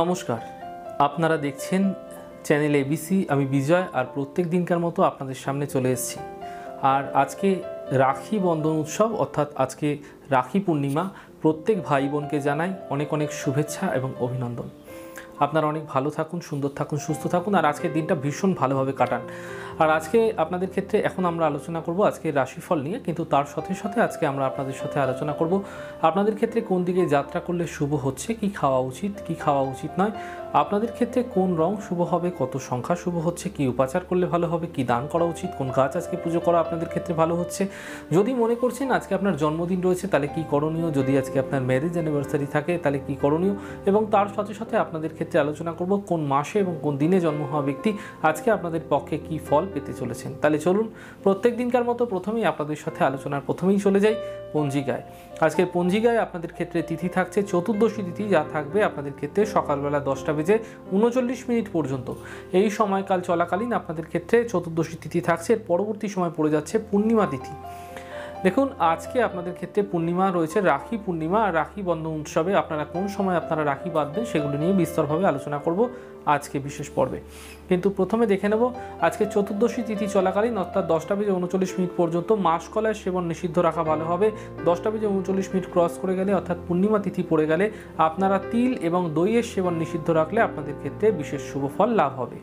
নমস্কার। আপনারা দেখছেন চ্যানেল এবিসি আমি বিজয়, আর প্রত্যেক দিনকার মতো আপনাদের সামনে চলে এসেছি। আর আজকে রাখি বন্ধন উৎসব, অর্থাৎ আজকে রাখি পূর্ণিমা, প্রত্যেক ভাই বোনকে জানাই অনেক অনেক শুভেচ্ছা এবং অভিনন্দন। আপনারা অনেক ভালো থাকুন, সুন্দর থাকুন, সুস্থ থাকুন, আর আজকের দিনটা ভীষণ ভালোভাবে কাটান। আর আজকে আপনাদের ক্ষেত্রে এখন আমরা আলোচনা করব আজকে রাশিফল নিয়ে, কিন্তু তার সাথে সাথে আজকে আমরা আপনাদের সাথে আলোচনা করব, আপনাদের ক্ষেত্রে কোন দিকে যাত্রা করলে শুভ হচ্ছে, কি খাওয়া উচিত, কি খাওয়া উচিত নয় আপনাদের ক্ষেত্রে কোন রং শুভ হবে? কত সংখ্যা শুভ হচ্ছে? কি উপাচার করলে ভালো হবে? কি দান করা উচিত? কোন গাছ আজকে পুজো করা আপনাদের ক্ষেত্রে ভালো হচ্ছে? যদি মনে করছেন আজকে আপনার জন্মদিন রয়েছে, তাহলে কি করণীয়? যদি আজকে আপনার ম্যারেজ অ্যানিভার্সারি থাকে, তাহলে কি করণীয়? এবং তার সাথে সাথে আপনাদের ক্ষেত্রে আলোচনা করব, কোন মাসে এবং কোন দিনে জন্ম হওয়া ব্যক্তি আজকে আপনাদের পক্ষে কি ফল পেতে চলেছেন? তাহলে চলুন, প্রত্যেক দিনকার মতো প্রথমেই আপনাদের সাথে আলোচনার প্রথমেই চলে যাই পঞ্জিকায়। আজকের পঞ্জিকায় আপনাদের ক্ষেত্রে তিথি থাকছে, চতুর্দশী তিথি যা থাকবে আপনাদের ক্ষেত্রে সকালবেলা দশটা বেজে উনচল্লিশ মিনিট পর্যন্ত। এই সময়কাল চলাকালীন আপনাদের ক্ষেত্রে চতুর্দশী তিথি থাকছে, এর পরবর্তী সময় পড়ে যাচ্ছে পূর্ণিমা তিথি। দেখুন, আজকে আপনাদের ক্ষেত্রে পূর্ণিমা রয়েছে, রাখি পূর্ণিমা আর রাখি বন্ধন উৎসবে আপনারা কোন সময় আপনারা রাখি বাঁধবেন সেগুলো নিয়ে বিস্তরভাবে আলোচনা করব আজকে বিশেষ পর্বে। কিন্তু প্রথমে দেখে নেব, আজকে চতুর্দশী তিথি চলাকালীন অর্থাৎ দশটা বেজে উনচল্লিশ মিনিট পর্যন্ত মাসকলায় সেবন নিষিদ্ধ রাখা ভালো হবে। দশটা বেজে উনচল্লিশ মিনিট ক্রস করে গেলে অর্থাৎ পূর্ণিমা তিথি পড়ে গেলে আপনারা তিল এবং দইয়ের সেবন নিষিদ্ধ রাখলে আপনাদের ক্ষেত্রে বিশেষ শুভ ফল লাভ হবে।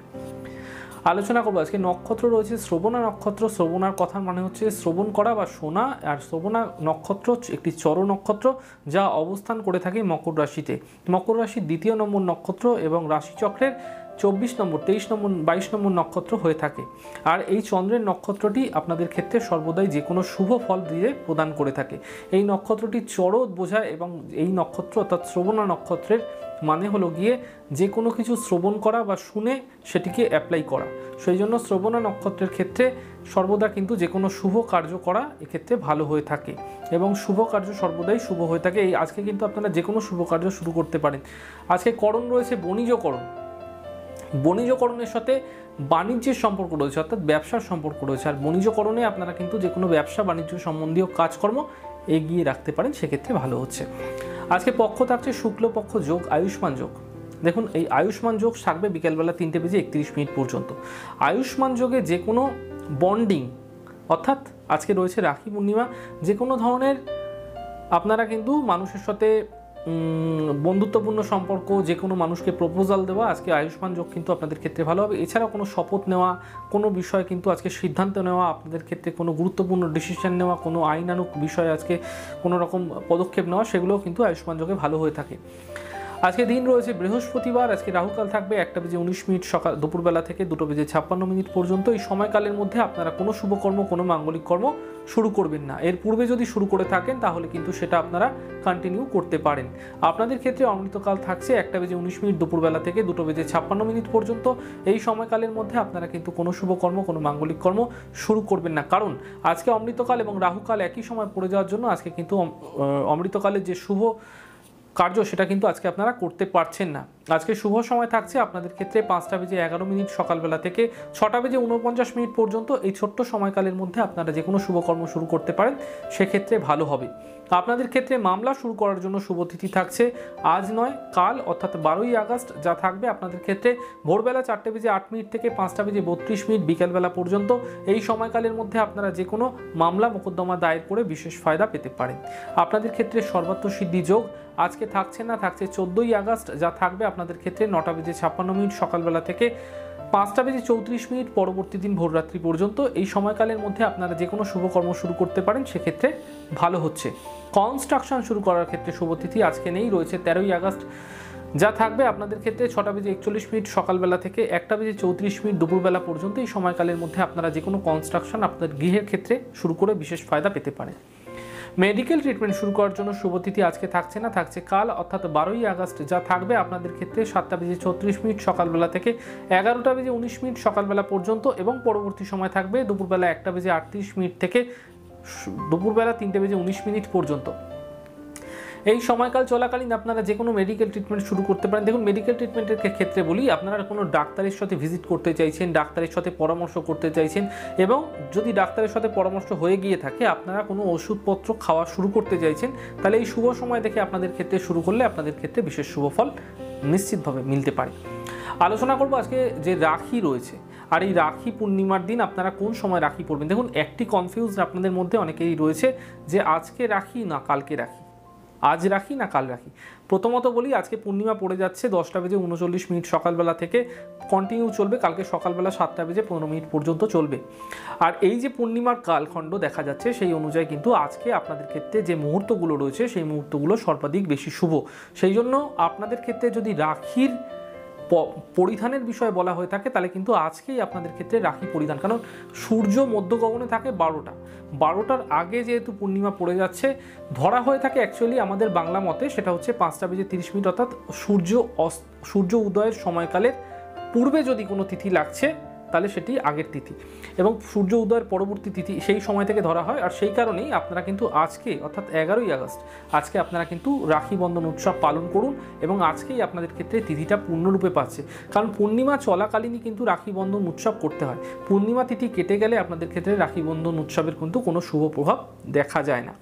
আলোচনা করব। আজকে নক্ষত্র রয়েছে, শ্রবণা নক্ষত্র। শ্রবণার কথার মানে হচ্ছে শ্রবণ করা বা শোনা, আর শ্রবণা নক্ষত্র একটি চর নক্ষত্র যা অবস্থান করে থাকে মকর রাশিতে। মকর রাশির দ্বিতীয় নম্বর নক্ষত্র এবং রাশিচক্রের চব্বিশ নম্বর, তেইশ নম্বর, বাইশ নম্বর নক্ষত্র হয়ে থাকে। আর এই চন্দ্রের নক্ষত্রটি আপনাদের ক্ষেত্রে সর্বদাই যে কোনো শুভ ফল দিয়ে প্রদান করে থাকে। এই নক্ষত্রটি চড়ক বোঝায় এবং এই নক্ষত্র অর্থাৎ শ্রবণা নক্ষত্রের মানে হলো গিয়ে যে কোনো কিছু শ্রবণ করা বা শুনে সেটিকে অ্যাপ্লাই করা। সেই জন্য শ্রবণা নক্ষত্রের ক্ষেত্রে সর্বদা কিন্তু যে কোনো শুভ কার্য করা এক্ষেত্রে ভালো হয়ে থাকে এবং শুভ কার্য সর্বদাই শুভ হয়ে থাকে। এই আজকে কিন্তু আপনারা যে কোনো শুভ কার্য শুরু করতে পারেন। আজকে করণ রয়েছে বণিজকরণ। বণিজকরণের সাথে বাণিজ্যের সম্পর্ক রয়েছে, অর্থাৎ ব্যবসার সম্পর্ক রয়েছে। আর বণিজকরণে আপনারা কিন্তু যে কোনো ব্যবসা, বাণিজ্য সম্বন্ধীয় কাজকর্ম এগিয়ে রাখতে পারেন, সেক্ষেত্রে ভালো হচ্ছে। আজকে পক্ষ থাকছে শুক্লপক্ষ যোগ, আয়ুষ্মান যোগ। দেখুন, এই আয়ুষ্মান যোগ থাকবে বিকেলবেলা তিনটে বেজে একত্রিশ মিনিট পর্যন্ত। আয়ুষ্মান যোগে যে কোনো বন্ডিং, অর্থাৎ আজকে রয়েছে রাখি পূর্ণিমা, যে কোনো ধরনের আপনারা কিন্তু মানুষের সাথে বন্ধুত্বপূর্ণ সম্পর্ক, যে কোনো মানুষকে প্রপোজাল দেওয়া, আজকে আয়ুষ্মান যোগ কিন্তু আপনাদের ক্ষেত্রে ভালো হবে। এছাড়াও কোনো শপথ নেওয়া, কোনো বিষয় কিন্তু আজকে সিদ্ধান্ত নেওয়া, আপনাদের ক্ষেত্রে কোনো গুরুত্বপূর্ণ ডিসিশন নেওয়া, কোনো আইনানুক বিষয়ে আজকে কোনো রকম পদক্ষেপ নেওয়া, সেগুলোও কিন্তু আয়ুষ্মান যোগে ভালো হয়ে থাকে। আজকে দিন রয়েছে বৃহস্পতিবার, আজকে রাহুকাল থাকবে একটা বেজে উনিশ মিনিট সকাল দুপুরবেলা থেকে দুটো বেজে ছাপ্পান্ন মিনিট পর্যন্ত। এই সময়কালের মধ্যে আপনারা কোনো শুভকর্ম, কোনো মাঙ্গলিক কর্ম শুরু করবেন না। এর পূর্বে যদি শুরু করে থাকেন, তাহলে কিন্তু সেটা আপনারা কন্টিনিউ করতে পারেন। আপনাদের ক্ষেত্রে অমৃতকাল থাকছে একটা বেজে উনিশ মিনিট দুপুরবেলা থেকে দুটো বেজে ছাপ্পান্ন মিনিট পর্যন্ত। এই সময়কালের মধ্যে আপনারা কিন্তু কোনো শুভকর্ম, কোনো মাঙ্গলিক কর্ম শুরু করবেন না। কারণ আজকে অমৃতকাল এবং রাহুকাল একই সময় পড়ে যাওয়ার জন্য আজকে কিন্তু অমৃতকালের যে শুভ কার্য সেটা কিন্তু আজকে আপনারা করতে পারছেন না। আজকে শুভ সময় থাকছে, আপনাদের ক্ষেত্রে পাঁচটা বেজে এগারো মিনিট সকালবেলা থেকে ছটা বেজে উনপঞ্চাশ মিনিট পর্যন্ত এই ছোট্ট সময়কালের মধ্যে আপনারা যে কোনো শুভকর্ম শুরু করতে পারেন, সেক্ষেত্রে ভালো হবে। আপনাদের ক্ষেত্রে মামলা শুরু করার জন্য শুভ শুভতিথি থাকছে। আজ নয়, কাল, অর্থাৎ বারোই আগস্ট যা থাকবে আপনাদের ক্ষেত্রে। ভোরবেলা চারটে বেজে আট মিনিট থেকে পাঁচটা বেজে বত্রিশ মিনিট বিকেলবেলা পর্যন্ত এই সময়কালের মধ্যে আপনারা যে কোনো মামলা মোকদ্দমা দায়ের করে বিশেষ ফায়দা পেতে পারেন। আপনাদের ক্ষেত্রে সর্বাত্ম সিদ্ধি যোগ। আজকে থাকছে না, থাকছে চোদ্দোই আগস্ট যা থাকবে আপনাদের ক্ষেত্রে নটা বেজে ছাপ্পান্ন মিনিট সকালবেলা থেকে। পাঁচটা বেজে চৌত্রিশ মিনিট পরবর্তী দিন ভোররাত্রি পর্যন্ত এই সময়কালের মধ্যে আপনারা যে কোনো শুভকর্ম শুরু করতে পারেন, সেক্ষেত্রে ভালো হচ্ছে। কনস্ট্রাকশন শুরু করার ক্ষেত্রে শুভতিথি আজকে নেই, রয়েছে তেরোই আগস্ট। যা থাকবে আপনাদের ক্ষেত্রে ছটা বেজে একচল্লিশ মিনিট সকালবেলা থেকে একটা বেজে চৌত্রিশ মিনিট দুপুরবেলা পর্যন্ত এই সময়কালের মধ্যে আপনারা যে কোনো কনস্ট্রাকশন আপনাদের গৃহের ক্ষেত্রে শুরু করে বিশেষ ফায়দা পেতে পারেন। মেডিকেল ট্রিটমেন্ট শুরু করার জন্য শুভতিথি আজকে থাকছে না, থাকছে কাল, অর্থাৎ বারোই আগস্ট যা থাকবে আপনাদের ক্ষেত্রে সাতটা বেজে ছত্রিশ মিনিট সকালবেলা থেকে এগারোটা বেজে উনিশ মিনিট সকালবেলা পর্যন্ত এবং পরবর্তী সময় থাকবে দুপুরবেলা একটা বেজে আটত্রিশ মিনিট থেকে দুপুরবেলা তিনটে বেজে উনিশ মিনিট পর্যন্ত। এই সময়কাল চলাকালীন আপনারা যে কোনো মেডিকেল ট্রিটমেন্ট শুরু করতে পারেন। দেখুন মেডিকেল ট্রিটমেন্টের ক্ষেত্রে বলি, আপনারা কোনো ডাক্তারের সাথে ভিজিট করতে চাইছেন, ডাক্তারের সাথে পরামর্শ করতে চাইছেন এবং যদি ডাক্তারের সাথে পরামর্শ হয়ে গিয়ে থাকে, আপনারা কোনো ওষুধপত্র খাওয়া শুরু করতে চাইছেন, তাহলে এই শুভ সময় দেখে আপনাদের ক্ষেত্রে শুরু করলে আপনাদের ক্ষেত্রে বিশেষ শুভ ফল নিশ্চিতভাবে মিলতে পারে। আলোচনা করব আজকে যে রাখি রয়েছে। আর এই রাখি পূর্ণিমার দিন আপনারা কোন সময় রাখি পড়বেন দেখুন, একটি কনফিউজ আপনাদের মধ্যে অনেকেই রয়েছে যে আজকে রাখি না কালকে রাখি। আজ রাখি না কাল রাখি? প্রথমত বলি, আজকে পূর্ণিমা পড়ে যাচ্ছে, দশটা বেজে উনচল্লিশ মিনিট সকালবেলা থেকে। কন্টিনিউ চলবে, কালকে সকালবেলা সাতটা বেজে পনেরো মিনিট পর্যন্ত চলবে। আর এই যে পূর্ণিমার কালখণ্ড দেখা যাচ্ছে, সেই অনুযায়ী কিন্তু আজকে আপনাদের ক্ষেত্রে যে মুহূর্তগুলো রয়েছে, সেই মুহূর্তগুলো সর্বাধিক বেশি শুভ। সেই জন্য আপনাদের ক্ষেত্রে যদি রাখির পরিধানের বিষয়ে বলা হয়ে থাকে, তাহলে কিন্তু আজকেই আপনাদের ক্ষেত্রে রাখি পরিধান। কারণ সূর্য মধ্য গগনে থাকে বারোটা। বারোটার আগে যেহেতু পূর্ণিমা পড়ে যাচ্ছে, ধরা হয়ে থাকে অ্যাকচুয়ালি আমাদের বাংলা মতে সেটা হচ্ছে পাঁচটা বেজে তিরিশ মিনিট, অর্থাৎ সূর্য অস্ত সূর্য উদয়ের সময়কালের পূর্বে যদি কোনো তিথি লাগছে তাহলে সেটি আগের তিথি। এবং সূর্য উদয়ের পরবর্তী তিথি সেই সময় থেকে ধরা হয়। আর সেই কারণেই আপনারা কিন্তু আজকে, অর্থাৎ এগারোই আগস্ট, আজকে আপনারা কিন্তু রাখি বন্ধন উৎসব পালন করুন এবং আজকেই আপনাদের ক্ষেত্রে তিথিটা পূর্ণরূপে পাচ্ছে। কারণ পূর্ণিমা চলাকালীনই কিন্তু রাখি বন্ধন উৎসব করতে হয়। পূর্ণিমা তিথি কেটে গেলে আপনাদের ক্ষেত্রে রাখি বন্ধন উৎসবের কিন্তু কোনো শুভ প্রভাব দেখা যায় না।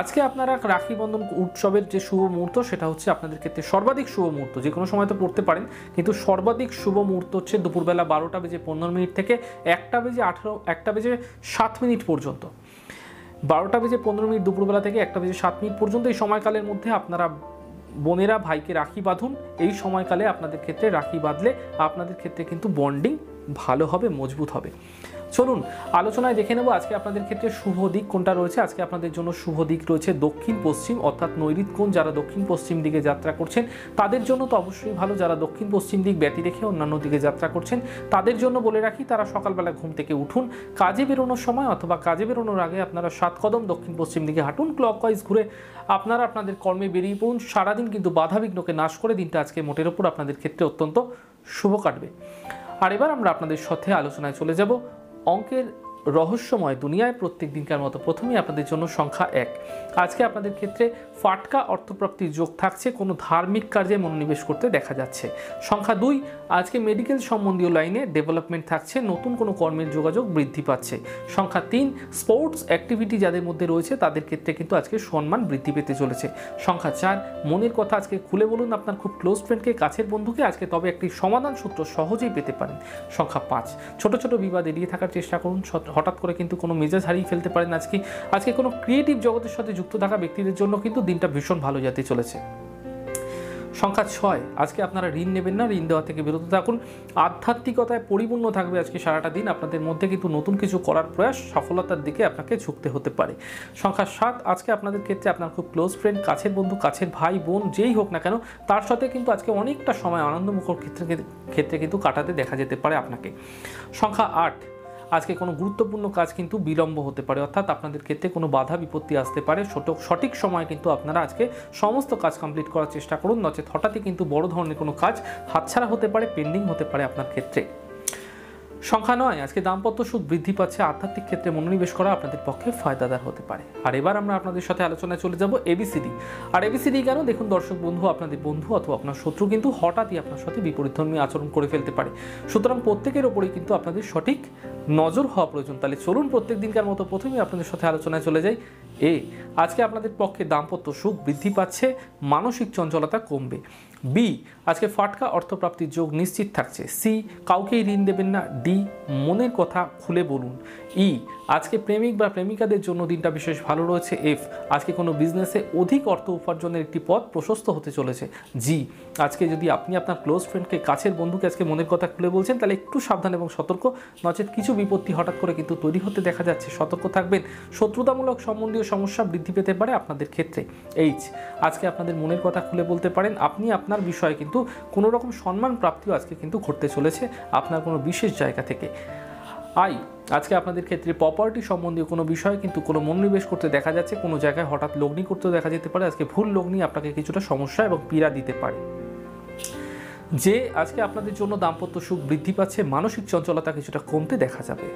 আজকে আপনারা রাখি বন্ধন উৎসবের যে শুভ মুহূর্ত, সেটা হচ্ছে আপনাদের ক্ষেত্রে সর্বাধিক শুভ মুহূর্ত। যে কোনো সময় তো পড়তে পারেন, কিন্তু সর্বাধিক শুভ মুহূর্ত হচ্ছে দুপুরবেলা বারোটা বেজে পনেরো মিনিট থেকে একটা বেজে আঠেরো, একটা বেজে সাত মিনিট পর্যন্ত। বারোটা বেজে পনেরো মিনিট দুপুরবেলা থেকে একটা বেজে সাত মিনিট পর্যন্ত এই সময়কালের মধ্যে আপনারা বোনেরা, ভাইকে রাখি বাঁধুন। এই সময়কালে আপনাদের ক্ষেত্রে রাখি বাঁধলে আপনাদের ক্ষেত্রে কিন্তু বন্ডিং ভালো হবে, মজবুত হবে। চলুন, আলোচনায় দেখে নেব আজকে আপনাদের ক্ষেত্রে শুভ দিক কোনটা রয়েছে। আজকে আপনাদের জন্য শুভ দিক রয়েছে দক্ষিণ, পশ্চিম, অর্থাৎ নৈরিত কোণ। যারা দক্ষিণ, পশ্চিম দিকে যাত্রা করছেন, তাদের জন্য তো অবশ্যই ভালো। যারা দক্ষিণ, পশ্চিম দিক ব্যতি রেখে অন্যান্য দিকে যাত্রা করছেন, তাদের জন্য বলে রাখি, তারা সকালবেলা ঘুম থেকে উঠুন, কাজে বেরোনোর সময় অথবা কাজে বেরোনোর আগে আপনারা সাত কদম দক্ষিণ, পশ্চিম দিকে হাঁটুন ক্লকওয়াইজ ঘুরে আপনারা আপনাদের কর্মে বেরিয়ে পড়ুন। সারাদিন কিন্তু বাধা বিঘ্নকে নাশ করে দিনটা আজকে মোটের ওপর আপনাদের ক্ষেত্রে অত্যন্ত শুভ কাটবে। আর এবার আমরা আপনাদের সাথে আলোচনায় চলে যাব। অঙ্কের রহস্যময় দুনিয়ায় প্রত্যেক দিনকার মতো প্রথমেই আপনাদের জন্য সংখ্যা এক। আজকে আপনাদের ক্ষেত্রে ফাটকা অর্থপ্রাপ্তির যোগ থাকছে, কোনো ধার্মিক কার্যে মনোনিবেশ করতে দেখা যাচ্ছে। সংখ্যা দুই, আজকে মেডিকেল সম্বন্ধীয় লাইনে ডেভেলপমেন্ট থাকছে, নতুন কোনো কর্মের যোগাযোগ বৃদ্ধি পাচ্ছে। সংখ্যা তিন, স্পোর্টস অ্যাক্টিভিটি যাদের মধ্যে রয়েছে, তাদের ক্ষেত্রে কিন্তু আজকে সম্মান বৃদ্ধি পেতে চলেছে। সংখ্যা চার, মনের কথা আজকে খুলে বলুন আপনার খুব ক্লোজ ফ্রেন্ডকে কাছের বন্ধুকে, আজকে তবে একটি সমাধান সূত্র সহজেই পেতে পারেন। সংখ্যা পাঁচ, ছোট ছোট বিবাদ এড়িয়ে থাকার চেষ্টা করুন হঠাৎ করে কিন্তু কোনো মেজাজ হারিয়ে ফেলতে পারেন আজকে। আজকে কোনো ক্রিয়েটিভ জগতের সাথে যুক্ত থাকা ব্যক্তিদের জন্য কিন্তু দিনটা ভীষণ ভালো যেতে চলেছে। সংখ্যা ছয়, আজকে আপনারা ঋণ নেবেন না, ঋণ দেওয়া থেকে বিরত থাকুন। আধ্যাত্মিকতায় পরিপূর্ণ থাকবে আজকে সারাটা দিন। আপনাদের মধ্যে কিন্তু নতুন কিছু করার প্রয়াস, সফলতার দিকে আপনাকে ঝুঁকতে হতে পারে। সংখ্যা সাত, আজকে আপনাদের ক্ষেত্রে আপনার খুব ক্লোজ ফ্রেন্ড কাছের বন্ধু, কাছের ভাই, বোন, যেই হোক না কেন, তার সাথে কিন্তু আজকে অনেকটা সময় আনন্দমুখর ক্ষেত্রে ক্ষেত্রে কিন্তু কাটাতে দেখা যেতে পারে আপনাকে। সংখ্যা আট আজকে কোনো গুরুত্বপূর্ণ কাজ কিন্তু বিলম্ব হতে পারে, অর্থাৎ আপনাদের ক্ষেত্রে কোনো বাধা বিপত্তি আসতে পারে। সঠিক সময় কিন্তু আপনারা আজকে সমস্ত কাজ কমপ্লিট করার চেষ্টা করুন, নচেত হঠাৎই কিন্তু বড় ধরনের কোনো কাজ হাতছাড়া হতে পারে পেন্ডিং হতে পারে আপনার ক্ষেত্রে। সংখ্যা নয়, আজকে দাম্পত্য সুখ বৃদ্ধি পাচ্ছে, আধ্যাত্মিক ক্ষেত্রে মনোনিবেশ করা আপনাদের পক্ষে ফায়দাদার হতে পারে। আর এবার আমরা আপনাদের সাথে আলোচনায় চলে যাব এবিসিডি আর এবিসিডি কেন? দেখুন দর্শক বন্ধু, আপনাদের বন্ধু অথবা আপনার শত্রু কিন্তু হঠাৎই আপনার সাথে বিপরীতধর্মী আচরণ করে ফেলতে পারে। সুতরাং প্রত্যেকের ওপরেই কিন্তু আপনাদের সঠিক নজর হওয়া প্রয়োজন। তাহলে চলুন প্রত্যেক দিনকার মতো প্রথমেই আপনাদের সাথে আলোচনায় চলে যাই। এ, আজকে আপনাদের পক্ষে দাম্পত্য সুখ বৃদ্ধি পাচ্ছে, মানসিক চঞ্চলতা কমবে। বি, আজকে ফাটকা অর্থপ্রাপ্তির যোগ নিশ্চিত থাকছে। সি, কাউকেই ঋণ দেবেন না। ডি, মনের কথা খুলে বলুন। ই। আজকে প্রেমিক বা প্রেমিকাদের জন্য দিনটা বিশেষ ভালো রয়েছে। এফ, আজকে কোনো বিজনেসে অধিক অর্থ উপার্জনের একটি পথ প্রশস্ত হতে চলেছে। জি, আজকে যদি আপনি আপনার ক্লোজ ফ্রেন্ডকে, কাছের বন্ধুকে আজকে মনের কথা খুলে বলছেন, তাহলে একটু সাবধান এবং সতর্ক। নচেত কিছু বিপত্তি হঠাৎ করে কিন্তু তৈরি হতে দেখা যাচ্ছে। সতর্ক থাকবেন। শত্রুতামূলক সম্বন্ধীয় সমস্যা বৃদ্ধি পেতে পারে আপনাদের ক্ষেত্রে। এইচ, আজকে আপনাদের মনের কথা খুলে বলতে পারেন। আপনি আপনার বিষয়ে কিন্তু কোনো রকম সম্মান প্রাপ্তিও আজকে কিন্তু ঘটতে চলেছে আপনার কোনো বিশেষ জায়গা থেকে। আই আজকে আপনাদের ক্ষেত্রে প্রপার্টি সম্বন্ধীয় কোনো বিষয়ে কিন্তু কোনো মনোনিবেশ করতে দেখা যাচ্ছে, কোনো জায়গায় হঠাৎ লগ্নি করতেও দেখা যেতে পারে। আজকে ভুল লগ্নি আপনাকে কিছুটা সমস্যা এবং পীড়া দিতে পারে। যে আজকে আপনাদের জন্য দাম্পত্য সুখ বৃদ্ধি পাচ্ছে, মানসিক চঞ্চলতা কিছুটা কমতে দেখা যাবে।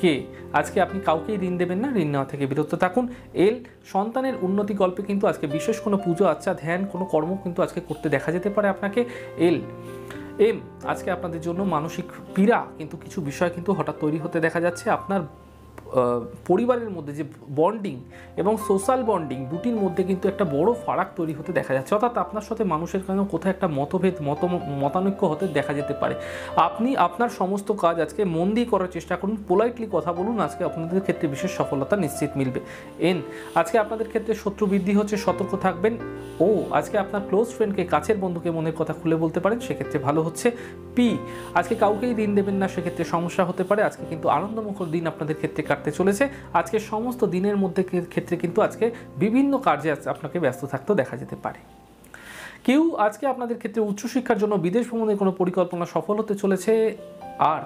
কে? আজকে আপনি কাউকেই ঋণ দেবেন না, ঋণ নেওয়া থেকে বিরত থাকুন। এল, সন্তানের উন্নতি গল্পে কিন্তু আজকে বিশেষ কোনো পুজো আচ্ছা ধ্যান, কোনো কর্ম কিন্তু আজকে করতে দেখা যেতে পারে আপনাকে। এল এম, আজকে আপনাদের জন্য মানসিক পীড়া, কিন্তু কিছু বিষয় কিন্তু হঠাৎ তৈরি হতে দেখা যাচ্ছে। আপনার পরিবারের মধ্যে যে বন্ডিং এবং সোশ্যাল বন্ডিং দুটির মধ্যে কিন্তু একটা বড় ফারাক তৈরি হতে দেখা যাচ্ছে। অর্থাৎ আপনার সাথে মানুষের কারণে কোথাও একটা মতভেদ, মত, মতানৈক্য হতে দেখা যেতে পারে। আপনি, আপনার সমস্ত কাজ আজকে মন দিয়ে করার চেষ্টা করুন, পোলাইটলি কথা বলুন, আজকে আপনাদের ক্ষেত্রে বিশেষ সফলতা নিশ্চিত মিলবে। এন, আজকে আপনাদের ক্ষেত্রে শত্রু বৃদ্ধি হচ্ছে, সতর্ক থাকবেন। ও, আজকে আপনার ক্লোজ ফ্রেন্ডকে কাছের বন্ধুকে মনের কথা খুলে বলতে পারেন, সেক্ষেত্রে ভালো হচ্ছে। পি, আজকে কাউকেই দিন দেবেন না, সেক্ষেত্রে সমস্যা হতে পারে। আজকে কিন্তু আনন্দমুখর দিন আপনাদের ক্ষেত্রে কাটতে চলেছে। আজকে সমস্ত দিনের মধ্যে ক্ষেত্রে কিন্তু আজকে বিভিন্ন কার্যে আপনাকে ব্যস্ত থাকতে দেখা যেতে পারে। কেউ আজকে আপনাদের ক্ষেত্রে উচ্চশিক্ষার জন্য বিদেশ ভ্রমণের কোনো পরিকল্পনা সফল হতে চলেছে? আর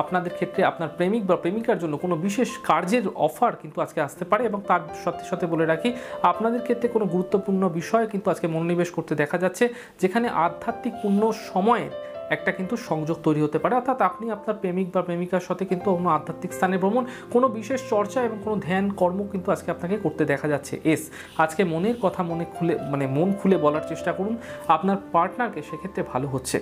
আপনাদের ক্ষেত্রে আপনার প্রেমিক বা প্রেমিকার জন্য কোনো বিশেষ কার্যের অফার কিন্তু আজকে আসতে পারে এবং তার সাথে সাথে বলে রাখি, আপনাদের ক্ষেত্রে কোনো গুরুত্বপূর্ণ বিষয় কিন্তু আজকে মনোনিবেশ করতে দেখা যাচ্ছে, যেখানে আধ্যাত্মিক পূর্ণ সময়ের একটা কিন্তু সংযোগ তৈরি হতে পারে। অর্থাৎ আপনি আপনার প্রেমিক বা প্রেমিকার সাথে কিন্তু অন্য আধ্যাত্মিক স্থানে ভ্রমণ, কোনো বিশেষ চর্চা এবং কোনো ধ্যান কর্ম কিন্তু আজকে আপনাকে করতে দেখা যাচ্ছে। এস, আজকে মনের কথা মনে খুলে মানে মন খুলে বলার চেষ্টা করুন, আপনার পার্টনারকে সেক্ষেত্রে ভালো হচ্ছে।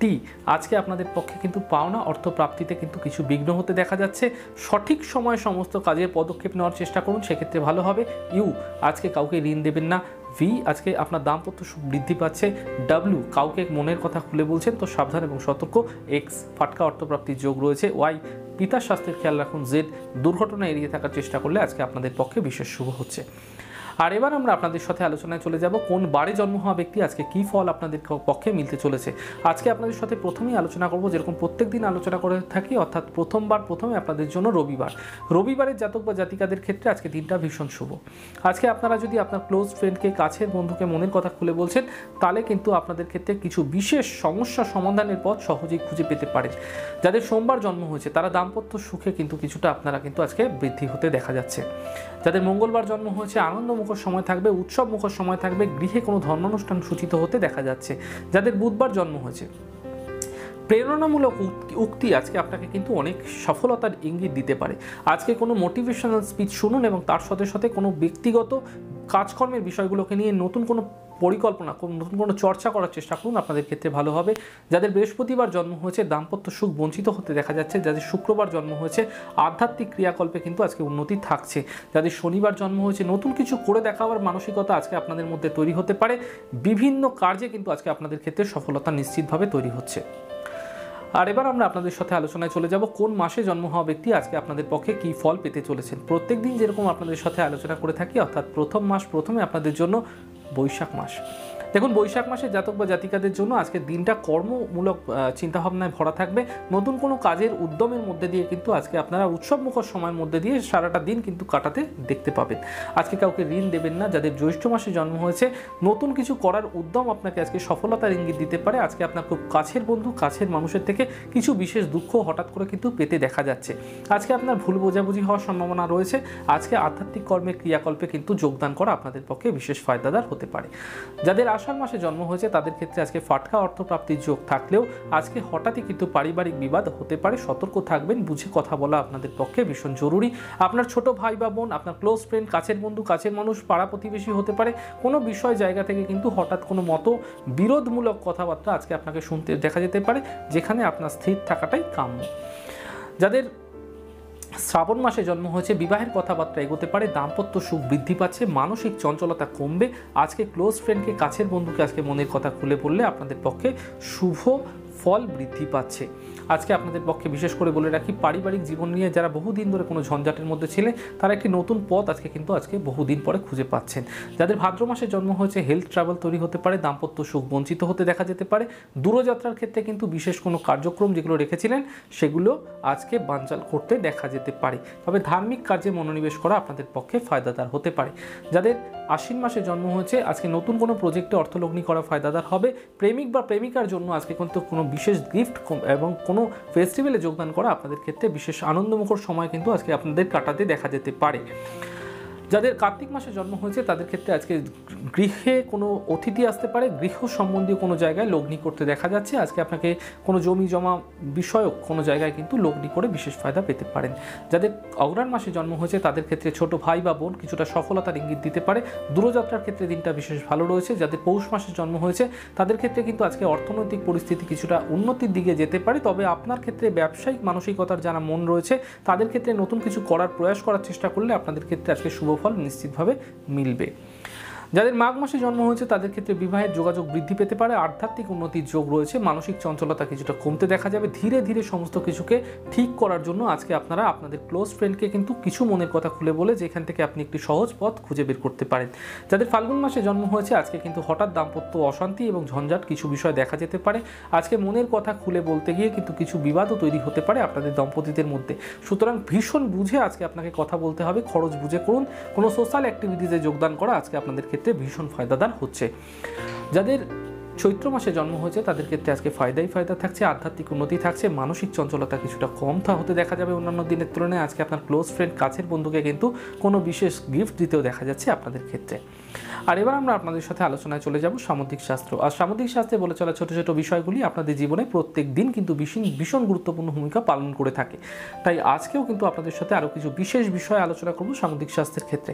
টি, আজকে আপনাদের পক্ষে কিন্তু পাওনা অর্থ প্রাপ্তিতে কিন্তু কিছু বিঘ্ন হতে দেখা যাচ্ছে। সঠিক সময়ে সমস্ত কাজের পদক্ষেপ নেওয়ার চেষ্টা করুন, সেক্ষেত্রে ভালো হবে। ইউ, আজকে কাউকে ঋণ দেবেন না। ভি, আজকে আপনার দাম্পত্য সুখ বৃদ্ধি পাচ্ছে। ডাব্লিউ, কাউকে মনের কথা খুলে বলছেন, তো সাবধান এবং সতর্ক। এক্স, ফাটকা অর্থপ্রাপ্তির যোগ রয়েছে। ওয়াই, পিতার স্বাস্থ্যের খেয়াল রাখুন। জেড দুর্ঘটনা এড়িয়ে থাকার চেষ্টা করলে আজকে আপনাদের পক্ষে বিশেষ শুভ হচ্ছে। আর এবার আমরা আপনাদের সাথে আলোচনায় চলে যাব, কোন বারে জন্ম হওয়া ব্যক্তি আজকে কি ফল আপনাদের পক্ষে মিলতে চলেছে? আজকে আপনাদের সাথে প্রথমেই আলোচনা করব, যেরকম প্রত্যেক দিন আলোচনা করে থাকি, অর্থাৎ প্রথমবার প্রথমে আপনাদের জন্য রবিবার। রবিবারের জাতক বা জাতিকাদের ক্ষেত্রে আজকে দিনটা ভীষণ শুভ। আজকে আপনারা যদি আপনার ক্লোজ ফ্রেন্ডকে কাছের বন্ধুকে মনের কথা খুলে বলছেন, তাহলে কিন্তু আপনাদের ক্ষেত্রে কিছু বিশেষ সমস্যা সমাধানের পথ সহজেই খুঁজে পেতে পারেন। যাদের সোমবার জন্ম হয়েছে, তারা দাম্পত্য সুখে কিন্তু কিছুটা আপনারা কিন্তু আজকে বৃদ্ধি হতে দেখা যাচ্ছে। যাদের মঙ্গলবার জন্ম হয়েছে আনন্দমুখর সময় থাকবে, উৎসব মুখর সময় থাকবে, গৃহে কোনো ধর্মানুষ্ঠান সূচিত হতে দেখা যাচ্ছে, যাদের বুধবার জন্ম হয়েছে। প্রেরণামূলক উক্তি আজকে আপনাকে কিন্তু অনেক সফলতার ইঙ্গিত দিতে পারে। আজকে কোনো মোটিভেশনাল স্পিচ শুনুন এবং তার সাথে সাথে কোনো ব্যক্তিগত কাজকর্মের বিষয়গুলোকে নিয়ে নতুন কোনো পরিকল্পনা, কোন নতুন কোনো চর্চা করার চেষ্টা করুন, আপনাদের ক্ষেত্রে ভালো হবে। যাদের বৃহস্পতিবার জন্ম হয়েছে, দাম্পত্য সুখ বঞ্চিত হতে দেখা যাচ্ছে, যাদের শুক্রবার জন্ম হয়েছে, আধ্যাত্মিক ক্রিয়াকল্পে কিন্তু আজকে উন্নতি থাকছে। যাদের শনিবার জন্ম হয়েছে, নতুন কিছু করে দেখাবার মানসিকতা আজকে আপনাদের মধ্যে তৈরি হতে পারে। বিভিন্ন কার্যে কিন্তু আজকে আপনাদের ক্ষেত্রে সফলতা নিশ্চিতভাবে তৈরি হচ্ছে। আর এবার আমরা আপনাদের সাথে আলোচনায় চলে যাব, কোন মাসে জন্ম হওয়া ব্যক্তি আজকে আপনাদের পক্ষে কী ফল পেতে চলেছেন? প্রত্যেক দিন যেরকম আপনাদের সাথে আলোচনা করে থাকি, অর্থাৎ প্রথম মাস প্রথমে আপনাদের জন্য বৈশাখ মাস দেখুন, বৈশাখ মাসে জাতক বা জাতিকাদের জন্য আজকে দিনটা কর্মমূলক চিন্তাভাবনায় ভরা থাকবে। নতুন কোনো কাজের উদ্যমের মধ্যে দিয়ে কিন্তু আজকে আপনারা উৎসবমুখর সময়ের মধ্যে দিয়ে সারাটা দিন কিন্তু কাটাতে দেখতে পাবেন। আজকে কাউকে ঋণ দেবেন না, যাদের জ্যৈষ্ঠ মাসে জন্ম হয়েছে। নতুন কিছু করার উদ্যম আপনাকে আজকে সফলতার ইঙ্গিত দিতে পারে। আজকে আপনার খুব কাছের বন্ধু, কাছের মানুষের থেকে কিছু বিশেষ দুঃখ হঠাৎ করে কিন্তু পেতে দেখা যাচ্ছে। আজকে আপনার ভুল বোঝাবুঝি হওয়ার সম্ভাবনা রয়েছে। আজকে আধ্যাত্মিক কর্মের ক্রিয়াকল্পে কিন্তু যোগদান করা আপনাদের পক্ষে বিশেষ ফায়দাদার হতে পারে। যাদের আষাঢ় মাসে জন্ম হয়েছে, তাদের ক্ষেত্রে আজকে ফাটকা অর্থপ্রাপ্তির যোগ থাকলেও আজকে হঠাৎই কিন্তু পারিবারিক বিবাদ হতে পারে, সতর্ক থাকবেন, বুঝে কথা বলা আপনাদের পক্ষে ভীষণ জরুরি। আপনার ছোট ভাই বা বোন, আপনার ক্লোজ ফ্রেন্ড কাছের বন্ধু, কাছের মানুষ, পাড়া প্রতিবেশী হতে পারে, কোনো বিষয়, জায়গা থেকে কিন্তু হঠাৎ কোনো মতো বিরোধমূলক কথাবার্তা আজকে আপনাকে শুনতে দেখা যেতে পারে, যেখানে আপনার স্থির থাকাটাই কাম্য। যাদের শ্রাবণ মাসে জন্ম হয়েছে, বিবাহের কথাবার্তা এগোতে পারে, দাম্পত্য সুখ বৃদ্ধি পাচ্ছে, মানসিক চঞ্চলতা কমবে। আজকে ক্লোজ ফ্রেন্ডকে কাছের বন্ধুকে আজকে মনের কথা খুলে বললে আপনাদের পক্ষে শুভ ফল বৃদ্ধি পাচ্ছে। আজকে আপনাদের পক্ষে বিশেষ করে বলে রাখি, পারিবারিক জীবন নিয়ে যারা বহুদিন ধরে কোনো ঝঞ্ঝাটের মধ্যে ছিলেন, তারা একটি নতুন পথ আজকে কিন্তু আজকে বহুদিন পরে খুঁজে পাচ্ছেন। যাদের ভাদ্র মাসে জন্ম হয়েছে হেলথ ট্রাভেল তৈরি হতে পারে, দাম্পত্য সুখ বঞ্চিত হতে দেখা যেতে পারে। দূরযাত্রার ক্ষেত্রে কিন্তু বিশেষ কোনো কার্যক্রম যেগুলো রেখেছিলেন, সেগুলো আজকে বানচাল করতে দেখা যেতে পারে। তবে ধার্মিক কাজে মনোনিবেশ করা আপনাদের পক্ষে ফায়দাদার হতে পারে। যাদের আশ্বিন মাসে জন্ম হয়েছে। আজকে নতুন কোনো প্রজেক্টে অর্থলগ্নি করা ফায়দাদার হবে। প্রেমিক বা প্রেমিকার জন্য আজকে কিন্তু কোনো বিশেষ গিফট এবং কোনো ফেস্টিভ্যালে যোগদান করা আপনাদের ক্ষেত্রে বিশেষ আনন্দমুখর সময় কিন্তু আজকে আপনাদের কাটাতে দেখা যেতে পারে। যাদের কার্তিক মাসে জন্ম হয়েছে, তাদের ক্ষেত্রে আজকে গৃহে কোনো অতিথি আসতে পারে, গৃহ সম্বন্ধীয় কোনো জায়গায় লগ্নি করতে দেখা যাচ্ছে। আজকে আপনাকে কোনো জমি জমা বিষয়ক কোনো জায়গায় কিন্তু লগ্নি করে বিশেষ ফায়দা পেতে পারেন। যাদের অগ্রাণ মাসে জন্ম হয়েছে, তাদের ক্ষেত্রে ছোট ভাই বা বোন কিছুটা সফলতার ইঙ্গিত দিতে পারে। দূরযাত্রার ক্ষেত্রে দিনটা বিশেষ ভালো রয়েছে। যাদের পৌষ মাসে জন্ম হয়েছে, তাদের ক্ষেত্রে কিন্তু আজকে অর্থনৈতিক পরিস্থিতি কিছুটা উন্নতির দিকে যেতে পারে। তবে আপনার ক্ষেত্রে ব্যবসায়িক মানসিকতার যারা মন রয়েছে, তাদের ক্ষেত্রে নতুন কিছু করার প্রয়াস করার চেষ্টা করলে আপনাদের ক্ষেত্রে আজকে শুভ ফল নিশ্চিতভাবে মিলবে। যাদের মাঘ মাসে জন্ম হয়েছে, তাদের ক্ষেত্রে বিবাহের যোগাযোগ বৃদ্ধি পেতে পারে। আধ্যাত্মিক উন্নতির যোগ রয়েছে। মানসিক চঞ্চলতা কিছুটা কমতে দেখা যাবে। ধীরে ধীরে সমস্ত কিছুকে ঠিক করার জন্য আজকে আপনারা আপনাদের ক্লোজ ফ্রেন্ডকে কিন্তু কিছু মনের কথা খুলে বলে, যেখান থেকে আপনি একটি সহজ পথ খুঁজে বের করতে পারেন। যাদের ফাল্গুন মাসে জন্ম হয়েছে, আজকে কিন্তু হঠাৎ দাম্পত্য অশান্তি এবং ঝঞ্ঝাট কিছু বিষয় দেখা যেতে পারে। আজকে মনের কথা খুলে বলতে গিয়ে কিন্তু কিছু বিবাদও তৈরি হতে পারে আপনাদের দম্পতিদের মধ্যে। সুতরাং ভীষণ বুঝে আজকে আপনাকে কথা বলতে হবে। খরচ বুঝে করুন। কোনো সোশ্যাল অ্যাক্টিভিটিসে যোগদান করা আজকে আপনাদের ক্ষেত্রে ভীষণ ফায়দাদার হচ্ছে। যাদের চৈত্র মাসে জন্ম হয়েছে, তাদের ক্ষেত্রে আজকে ফায়দাই ফায়দা থাকছে, আধ্যাত্মিক উন্নতি থাকছে, মানসিক চঞ্চলতা কিছুটা কম থা হতে দেখা যাবে অন্যান্য দিনের তুলনায়। আজকে আপনার ক্লোজ ফ্রেন্ড কাছের বন্ধুকে কিন্তু কোনো বিশেষ গিফট দিতেও দেখা যাচ্ছে আপনাদের ক্ষেত্রে। আর এবার আমরা আপনাদের সাথে আলোচনায় চলে যাব সামুদ্রিক শাস্ত্র। আর সামুদ্রিক শাস্ত্রে বলে চলা ছোট ছোট বিষয়গুলি আপনাদের জীবনে প্রত্যেক দিন কিন্তু ভীষণ ভীষণ গুরুত্বপূর্ণ ভূমিকা পালন করে থাকে। তাই আজকেও কিন্তু আপনাদের সাথে আরও কিছু বিশেষ বিষয় আলোচনা করব সামুদ্রিক স্বাস্থ্যের ক্ষেত্রে।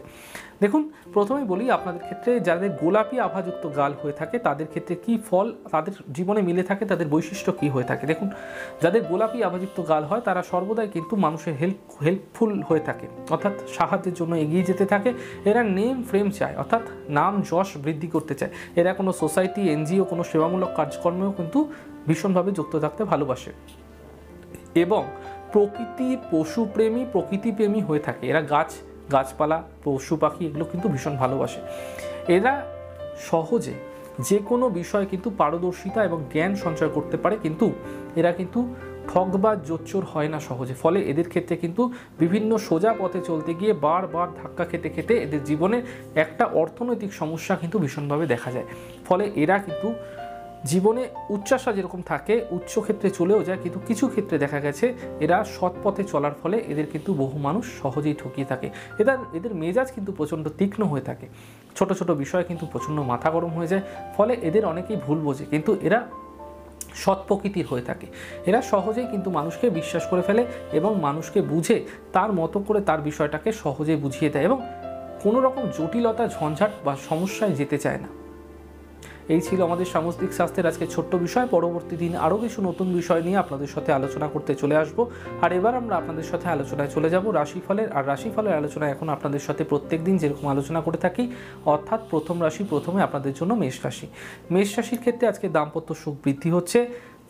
দেখুন, প্রথমেই বলি আপনাদের ক্ষেত্রে যাদের গোলাপি আভাযুক্ত গাল হয়ে থাকে, তাদের ক্ষেত্রে কি ফল তাদের জীবনে মিলে থাকে, তাদের বৈশিষ্ট্য কি হয়ে থাকে? দেখুন, যাদের গোলাপি আভাযুক্ত গাল হয়, তারা সর্বদাই কিন্তু মানুষের হেল্প, হেল্পফুল হয়ে থাকে। অর্থাৎ সাহায্যের জন্য এগিয়ে যেতে থাকে, এরা নেম ফ্রেম চায়। অর্থাৎ নাম যশ বৃদ্ধি করতে চায়। এরা কোনো সোসাইটি এনজিও কোনো সেবামূলক কাজকর্মেও কিন্তু ভীষণভাবে যুক্ত থাকতে ভালোবাসে। এবং প্রকৃতি পশুপ্রেমী, প্রকৃতিপ্রেমী হয়ে থাকে। এরা গাছ, গাছপালা, পশু পাখি এগুলো কিন্তু ভীষণ ভালোবাসে। এরা সহজে যে কোনো বিষয়ে কিন্তু পারদর্শিতা এবং জ্ঞান সঞ্চয় করতে পারে, কিন্তু এরা কিন্তু ঠগ বা জোচ্চোর হয় না সহজে। ফলে এদের ক্ষেত্রে কিন্তু বিভিন্ন সোজা পথে চলতে গিয়ে বারবার ধাক্কা খেতে খেতে এদের জীবনে একটা অর্থনৈতিক সমস্যা কিন্তু ভীষণভাবে দেখা যায়। ফলে এরা কিন্তু জীবনে উচ্চাসা যেরকম থাকে, উচ্চ ক্ষেত্রে চলেও যায়, কিন্তু কিছু ক্ষেত্রে দেখা গেছে এরা সৎ পথে চলার ফলে এদের কিন্তু বহু মানুষ সহজেই ঠকিয়ে থাকে। এদের এদের মেজাজ কিন্তু প্রচণ্ড তীক্ষ্ণ হয়ে থাকে। ছোট ছোট বিষয়ে কিন্তু প্রচণ্ড মাথা গরম হয়ে যায়। ফলে এদের অনেকেই ভুল বোঝে, কিন্তু এরা সৎ প্রকৃতির হয়ে থাকে। এরা সহজেই কিন্তু মানুষকে বিশ্বাস করে ফেলে এবং মানুষকে বুঝে তার মতো করে তার বিষয়টাকে সহজে বুঝিয়ে দেয় এবং কোনো রকম জটিলতা, ঝঞ্ঝাট বা সমস্যায় যেতে চায় না। এই ছিল আমাদের সামুদ্রিক স্বাস্থ্যের আজকে ছোট্ট বিষয়। পরবর্তী দিন আরও কিছু নতুন বিষয় নিয়ে আপনাদের সাথে আলোচনা করতে চলে আসব। আর এবার আমরা আপনাদের সাথে আলোচনায় চলে যাব রাশিফলের। আর রাশিফলের আলোচনা এখন আপনাদের সাথে প্রত্যেক দিন যেরকম আলোচনা করে থাকি, অর্থাৎ প্রথম রাশি প্রথমে আপনাদের জন্য মেষ রাশি। মেষ রাশির ক্ষেত্রে আজকে দাম্পত্য সুখ বৃদ্ধি হচ্ছে,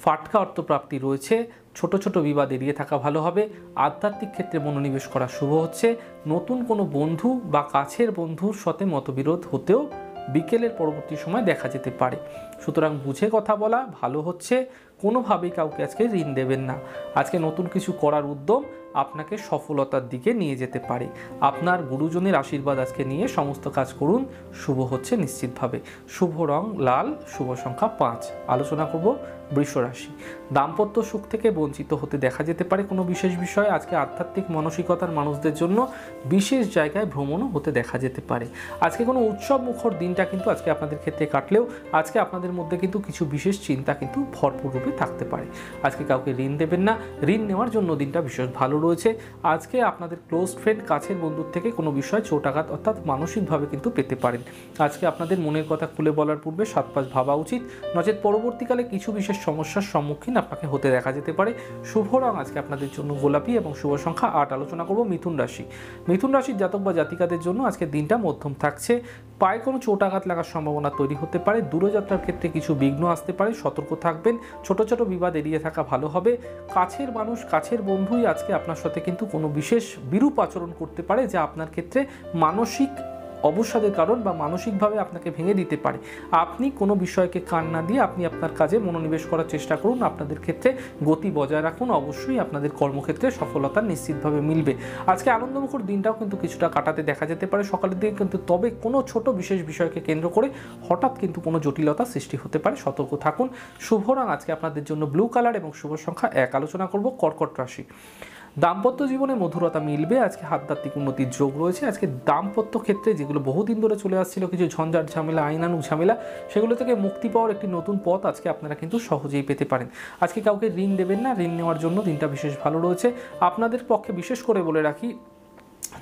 ফাটকা অর্থপ্রাপ্তি রয়েছে, ছোট ছোট বিবাদ এড়িয়ে থাকা ভালো হবে, আধ্যাত্মিক ক্ষেত্রে মনোনিবেশ করা শুভ হচ্ছে, নতুন কোনো বন্ধু বা কাছের বন্ধুর সাথে মতবিরোধ হতেও বিকেলের পরবর্তী সময় দেখা যেতে পারে। সুতরাং বুঝে কথা বলা ভালো হচ্ছে, কোনোভাবেই কাউকে আজকে ঋণ দেবেন না। আজকে নতুন কিছু করার উদ্যম আপনাকে সফলতার দিকে নিয়ে যেতে পারে। আপনার গুরুজনের আশীর্বাদ আজকে নিয়ে সমস্ত কাজ করুন। শুভ হচ্ছে নিশ্চিতভাবে। শুভ রং লাল, শুভ সংখ্যা পাঁচ। আলোচনা করব বৃষ রাশি দাম্পত্য সুখ থেকে বঞ্চিত হতে দেখা যেতে পারে কোনো বিশেষ বিষয়ে। আজকে আধ্যাত্মিক মানসিকতার মানুষদের জন্য বিশেষ জায়গায় ভ্রমণও হতে দেখা যেতে পারে। আজকে কোনো উৎসব মুখর দিনটা কিন্তু আজকে আপনাদের ক্ষেত্রে কাটলেও আজকে আপনাদের মধ্যে কিন্তু কিছু বিশেষ চিন্তা কিন্তু ভরপুর রূপে থাকতে পারে। আজকে কাউকে ঋণ দেবেন না। ঋণ নেওয়ার জন্য দিনটা বিশেষ ভালো রয়েছে। আজকে আপনাদের ক্লোজ ফ্রেন্ড কাছের বন্ধুর থেকে কোনো বিষয় চোটাঘাত অর্থাৎ মানসিকভাবে কিন্তু পেতে পারেন। আজকে আপনাদের মনের কথা খুলে বলার পূর্বে সাত পাঁচ ভাবা উচিত। নচেত পরবর্তীকালে কিছু বিশেষ সমস্যার সম্মুখীন আপনাকে হতে দেখা যেতে পারে। শুভ রং আজকে আপনাদের জন্য গোলাপি এবং শুভ সংখ্যা আট। আলোচনা করব মিথুন রাশি। মিথুন রাশির জাতক বা জাতিকাদের জন্য আজকে দিনটা মধ্যম থাকছে। পায়ে কোনো চোটাঘাত লাগার সম্ভাবনা তৈরি হতে পারে। দূরযাত্রার ক্ষেত্রে কিছু বিঘ্ন আসতে পারে। সতর্ক থাকবেন। ছোট ছোট বিবাদ এড়িয়ে থাকা ভালো হবে। কাছের মানুষ, কাছের বন্ধুই আজকে আপনার সাথে কিন্তু কোনো বিশেষ বিরূপ আচরণ করতে পারে, যা আপনার ক্ষেত্রে মানসিক অবসাদের কারণ বা মানসিকভাবে আপনাকে ভেঙে দিতে পারে। আপনি কোনো বিষয়কে কান না দিয়ে আপনি আপনার কাজে মনোনিবেশ করার চেষ্টা করুন। আপনাদের ক্ষেত্রে গতি বজায় রাখুন। অবশ্যই আপনাদের কর্মক্ষেত্রে সফলতা নিশ্চিতভাবে মিলবে। আজকে আনন্দমুখর দিনটাও কিন্তু কিছুটা কাটাতে দেখা যেতে পারে। সকালের দিকে কিন্তু তবে কোনো ছোট বিশেষ বিষয়কে কেন্দ্র করে হঠাৎ কিন্তু কোনো জটিলতা সৃষ্টি হতে পারে। সতর্ক থাকুন। শুভ রং আজকে আপনাদের জন্য ব্লু কালার এবং শুভ সংখ্যা এক। আলোচনা করব কর্কট রাশি। দাম্পত্য জীবনে মধুরতা মিলবে, আজকে আধ্যাত্মিক উন্নতির যোগ রয়েছে। আজকে দাম্পত্য ক্ষেত্রে যেগুলো বহুদিন ধরে চলে আসছিল, কিছু ঝঞ্ঝাট ঝামেলা আইনানু ঝামেলা, সেগুলো থেকে মুক্তি পাওয়ার একটি নতুন পথ আজকে আপনারা কিন্তু সহজেই পেতে পারেন। আজকে কাউকে ঋণ দেবেন না, ঋণ নেওয়ার জন্য দিনটা বিশেষ ভালো রয়েছে। আপনাদের পক্ষে বিশেষ করে বলে রাখি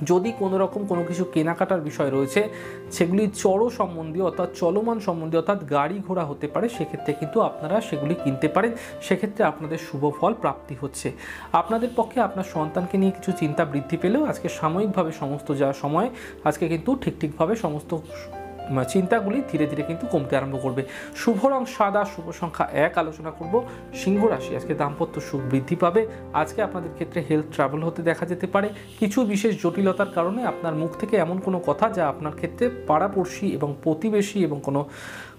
যদি কোনো রকম কোনো কিছু কেনাকাটার বিষয় রয়েছে, সেগুলি চড়ো সম্বন্ধীয় অর্থাৎ চলমান সম্বন্ধীয় অর্থাৎ গাড়ি ঘোড়া হতে পারে, সেক্ষেত্রে কিন্তু আপনারা সেগুলি কিনতে পারেন। সেক্ষেত্রে আপনাদের শুভ ফল প্রাপ্তি হচ্ছে। আপনাদের পক্ষে আপনার সন্তানকে নিয়ে কিছু চিন্তা বৃদ্ধি পেলেও আজকে সাময়িকভাবে সমস্ত যা সময়, আজকে কিন্তু ঠিক ঠিকভাবে সমস্ত চিন্তাগুলি ধীরে ধীরে কিন্তু কমতে আরম্ভ করবে। শুভ রং সাদা, শুভ সংখ্যা এক আলোচনা করব। সিংহ রাশি আজকে দাম্পত্য সুখ বৃদ্ধি পাবে। আজকে আপনাদের ক্ষেত্রে হেলথ ট্রাভেল হতে দেখা যেতে পারে। কিছু বিশেষ জটিলতার কারণে আপনার মুখ থেকে এমন কোনো কথা যা আপনার ক্ষেত্রে পাড়াপড়শি এবং প্রতিবেশী এবং কোনো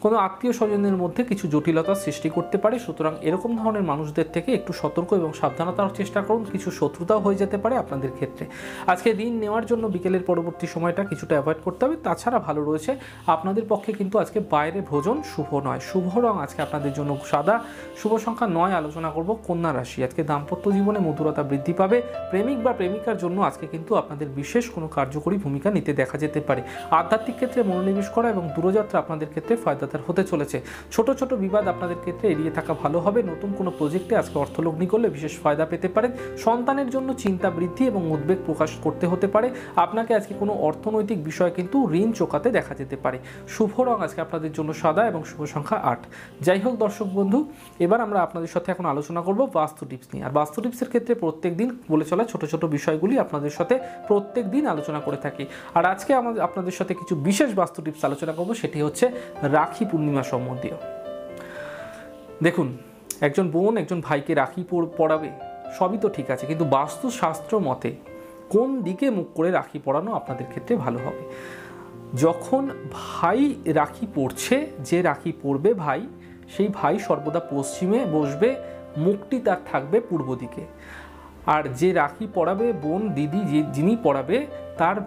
কোনো আত্মীয় স্বজনের মধ্যে কিছু জটিলতার সৃষ্টি করতে পারে, সুতরাং এরকম ধরনের মানুষদের থেকে একটু সতর্ক এবং সাবধানতার চেষ্টা করুন। কিছু শত্রুতাও হয়ে যেতে পারে আপনাদের ক্ষেত্রে। আজকে ঋণ নেওয়ার জন্য বিকেলের পরবর্তী সময়টা কিছুটা অ্যাভয়েড করতে হবে। তাছাড়া ভালো রয়েছে, আপনাদের পক্ষে কিন্তু আজকে বাইরে ভোজন শুভ নয়। শুভ রং আজকে আপনাদের জন্য সাদা। শুভ সংখ্যা নয় আলোচনা করব কন্যা রাশি। আজকে দাম্পত্য জীবনে মধুরতা বৃদ্ধি পাবে। প্রেমিক বা প্রেমিকার জন্য আজকে কিন্তু আপনাদের বিশেষ কোনো কার্যকরী ভূমিকা নিতে দেখা যেতে পারে। আধ্যাত্মিক ক্ষেত্রে মনোনিবেশ করা এবং দূরযাত্রা আপনাদের ক্ষেত্রে ফায়দাদার হতে চলেছে। ছোট ছোট বিবাদ আপনাদের ক্ষেত্রে এড়িয়ে থাকা ভালো হবে। নতুন কোনো প্রজেক্টে আজকে অর্থলগ্নি করলে বিশেষ ফায়দা পেতে পারেন। সন্তানের জন্য চিন্তা বৃদ্ধি এবং উদ্বেগ প্রকাশ করতে হতে পারে। আপনাকে আজকে কোনো অর্থনৈতিক বিষয় কিন্তু ঋণ চোকাতে দেখা যেতে পারে। শুভ রং আজকে আপনাদের জন্য সাদা এবং শুভ সংখ্যা আট। যাই হোক দর্শক বন্ধু, এবার আমরা আপনাদের সাথে এখন আলোচনা করব বাস্তু টিপস নিয়ে। আর বাস্তু টিপসের ক্ষেত্রে প্রত্যেক দিন বলে চলা ছোট ছোট বিষয়গুলি আপনাদের সাথে প্রত্যেক দিন আলোচনা করে থাকি। আর আজকে আমাদের, আপনাদের সাথে কিছু বিশেষ বাস্তু টিপস আলোচনা করব, সেটি হচ্ছে রাখি পূর্ণিমা সম্বন্ধীয়। দেখুন, একজন বোন একজন ভাইকে রাখি পড়াবে, সবই তো ঠিক আছে, কিন্তু বাস্তুশাস্ত্র মতে কোন দিকে মুখ করে রাখি পড়ানো আপনাদের ক্ষেত্রে ভালো হবে? যখন ভাই রাখি পড়ছে, যে রাখি পড়বে ভাই, সেই ভাই সর্বদা পশ্চিমে বসবে, মুখটি তার থাকবে পূর্ব দিকে। আর যে রাখি পড়াবে, বোন, দিদি যে যিনি পড়াবে, তার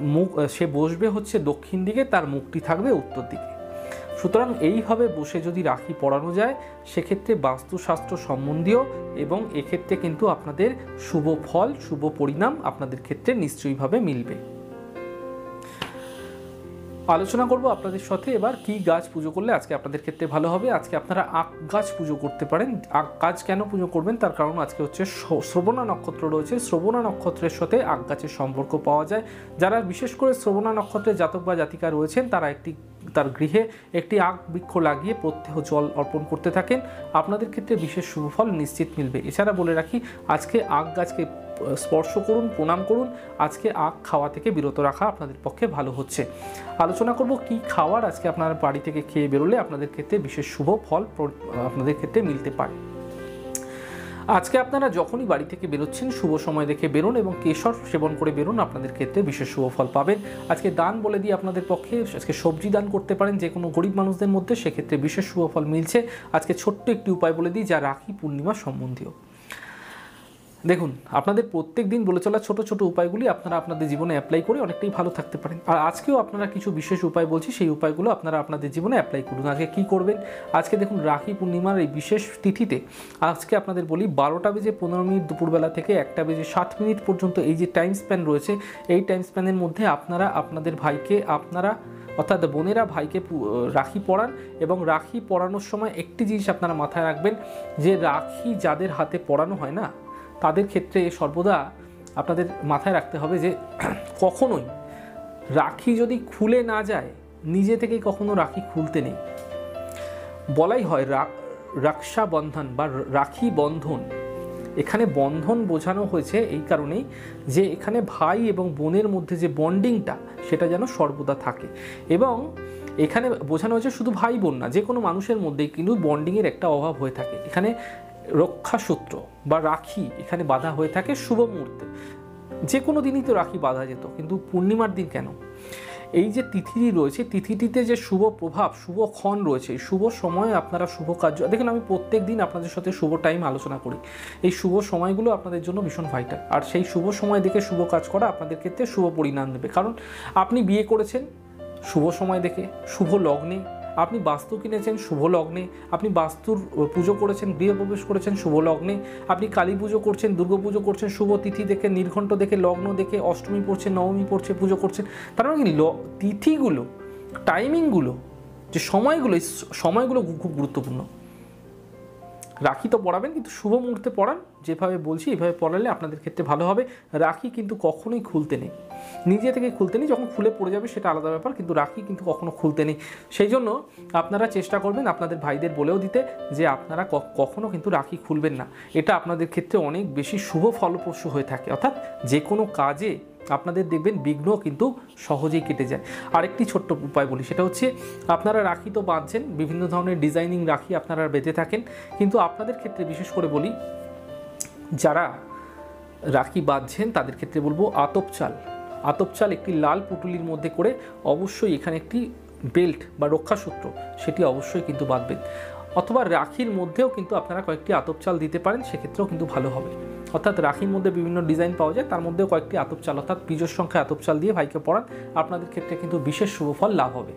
মুখ সে বসবে হচ্ছে দক্ষিণ দিকে, তার মুখটি থাকবে উত্তর দিকে। সুতরাং এইভাবে বসে যদি রাখি পড়ানো যায়, সেক্ষেত্রে বাস্তুশাস্ত্র সম্বন্ধীয় এবং এক্ষেত্রে কিন্তু আপনাদের শুভ ফল, শুভ পরিণাম আপনাদের ক্ষেত্রে নিশ্চয়ইভাবে মিলবে। আলোচনা করব আপনাদের সাথে। এবার কি গাছ পুজো করলে আজকে আপনাদের ক্ষেত্রে ভালো হবে? আজকে আপনারা আখ গাছ পুজো করতে পারেন। আখ গাছ কেন পুজো করবেন? তার কারণ আজকে হচ্ছে শ্রবণা নক্ষত্র রয়েছে। শ্রবণা নক্ষত্রের সাথে আখ গাছের সম্পর্ক পাওয়া যায়। যারা বিশেষ করে শ্রবণা নক্ষত্রের জাতক বা জাতিকা রয়েছেন, তারা একটি, তার গৃহে একটি আখ বৃক্ষ লাগিয়ে প্রত্যহ জল অর্পণ করতে থাকেন। আপনাদের ক্ষেত্রে বিশেষ শুভফল নিশ্চিত মিলবে। এছাড়া বলে রাখি, আজকে আখ গাছকে স্পর্শ করুন, প্রণাম করুন। আজকে আখ খাওয়া থেকে বিরত রাখা আপনাদের পক্ষে ভালো হচ্ছে। আলোচনা করব কি খাওয়ার আজকে আপনার বাড়ি থেকে খেয়ে বেরোলে আপনাদের ক্ষেত্রে বিশেষ শুভ ফল আপনাদের ক্ষেত্রে মিলতে পারে। আজকে আপনারা যখনই বাড়ি থেকে বেরোচ্ছেন, শুভ সময় দেখে বেরোন এবং কেশর সেবন করে বেরোন, আপনাদের ক্ষেত্রে বিশেষ শুভ ফল পাবেন। আজকে দান বলে দিয়ে আপনাদের পক্ষে, আজকে সবজি দান করতে পারেন যে কোনো গরিব মানুষদের মধ্যে, সেক্ষেত্রে বিশেষ শুভ ফল মিলছে। আজকে ছোট্ট একটি উপায় বলে দিই, যা রাখি পূর্ণিমা সম্বন্ধীয়। দেখুন, আপনাদের প্রত্যেক দিন বলে চলা ছোট ছোট উপায়গুলি আপনারা আপনাদের জীবনে অ্যাপ্লাই করে অনেকটাই ভালো থাকতে পারেন। আর আজকেও আপনারা কিছু বিশেষ উপায় বলছি, সেই উপায়গুলো আপনারা আপনাদের জীবনে অ্যাপ্লাই করুন। আজকে কী করবেন? আজকে দেখুন, রাখি পূর্ণিমার এই বিশেষ তিথিতে আজকে আপনাদের বলি, বারোটা বেজে পনেরো মিনিট দুপুরবেলা থেকে একটা বেজে সাত মিনিট পর্যন্ত এই যে টাইম স্প্যান রয়েছে, এই টাইম স্প্যানের মধ্যে আপনারা আপনাদের ভাইকে, আপনারা অর্থাৎ বোনেরা ভাইকে রাখি পরান এবং রাখি পরানোর সময় একটি জিনিস আপনারা মাথায় রাখবেন, যে রাখি যাদের হাতে পরানো হয় না তাদের ক্ষেত্রে সর্বদা আপনাদের মাথায় রাখতে হবে যে কখনোই রাখি যদি খুলে না যায়, নিজে থেকে কখনো রাখি খুলতে নেই। বলাই হয় রাক্ষা বন্ধন বা রাখি বন্ধন। এখানে বন্ধন বোঝানো হয়েছে এই কারণেই যে এখানে ভাই এবং বোনের মধ্যে যে বন্ডিংটা, সেটা যেন সর্বদা থাকে। এবং এখানে বোঝানো হয়েছে শুধু ভাই বোন না, যে কোনো মানুষের মধ্যেই কিন্তু বন্ডিংয়ের একটা অভাব হয়ে থাকে। এখানে রক্ষাসূত্র বা রাখি এখানে বাধা হয়ে থাকে শুভ মুহূর্তে। যে কোনো দিনই তো রাখি বাধা যেত, কিন্তু পূর্ণিমার দিন কেন? এই যে তিথিটি রয়েছে তিথিটিতে যে শুভ প্রভাব, শুভ ক্ষণ রয়েছে শুভ সময়ে আপনারা শুভ কার্য, দেখুন আমি প্রত্যেক দিন আপনাদের সাথে শুভ টাইম আলোচনা করি। এই শুভ সময়গুলো আপনাদের জন্য ভীষণ ভাইটাল আর সেই শুভ সময় দেখে শুভ কাজ করা আপনাদের ক্ষেত্রে শুভ পরিণাম দেবে। কারণ আপনি বিয়ে করেছেন, শুভ সময় দেখে, শুভ লগ্নে আপনি বাস্তু কিনেছেন শুভ লগ্নে আপনি বাস্তুর পুজো করেছেন গৃহপ্রবেশ করেছেন শুভ লগ্নে আপনি কালী পুজো করছেন, দুর্গা পুজো করছেন, শুভ তিথি দেখে, নির্ঘণ্ট দেখে, লগ্ন দেখে, অষ্টমী পড়ছে, নবমী পড়ছে, পুজো করছেন, তার মানে কি তিথিগুলো টাইমিংগুলো যে সময়গুলো সময়গুলো খুব গুরুত্বপূর্ণ। রাখি তো পড়াবেন, কিন্তু শুভ মুহূর্তে পড়ান। যেভাবে বলছি, এভাবে পড়ালে আপনাদের ক্ষেত্রে ভালো হবে। রাখি কিন্তু কখনোই খুলতে নেই। নিজে থেকে খুলতে নেই, যখন খুলে পড়ে যাবে সেটা আলাদা ব্যাপার, কিন্তু রাখি কিন্তু কখনো খুলতে নেই। সেই জন্য আপনারা চেষ্টা করবেন আপনাদের ভাইদের বলেও দিতে যে আপনারা কখনো কিন্তু রাখি খুলবেন না। এটা আপনাদের ক্ষেত্রে অনেক বেশি শুভ ফলপ্রসূ হয়ে থাকে। অর্থাৎ যে কোনো কাজে আপনাদের দেখবেন বিঘ্ন কিন্তু সহজেই কেটে যায়। আরেকটি ছোট্ট উপায় বলি, সেটা হচ্ছে আপনারা রাখি তো বাঁধছেন, বিভিন্ন ধরনের ডিজাইনিং রাখি আপনারা বেঁধে থাকেন। কিন্তু আপনাদের ক্ষেত্রে বিশেষ করে বলি, যারা রাখি বাঁধছেন তাদের ক্ষেত্রে বলব আতপ চাল। আতপ চাল একটি লাল পুটুলির মধ্যে করে অবশ্যই এখানে একটি বেল্ট বা রক্ষাসূত্র, সেটি অবশ্যই কিন্তু বাঁধবেন। অথবা রাখির মধ্যেও কিন্তু আপনারা কয়েকটি আতপ চাল দিতে পারেন, সেক্ষেত্রেও কিন্তু ভালো হবে। অর্থাৎ রাখির মধ্যে বিভিন্ন ডিজাইন পাওয়া যায়, তার মধ্যেও কয়েকটি আতপচাল অর্থাৎ পিজোর সংখ্যা আতপচাল দিয়ে ভাইকে পড়ান। আপনাদের ক্ষেত্রে কিন্তু বিশেষ শুভফল লাভ হবে।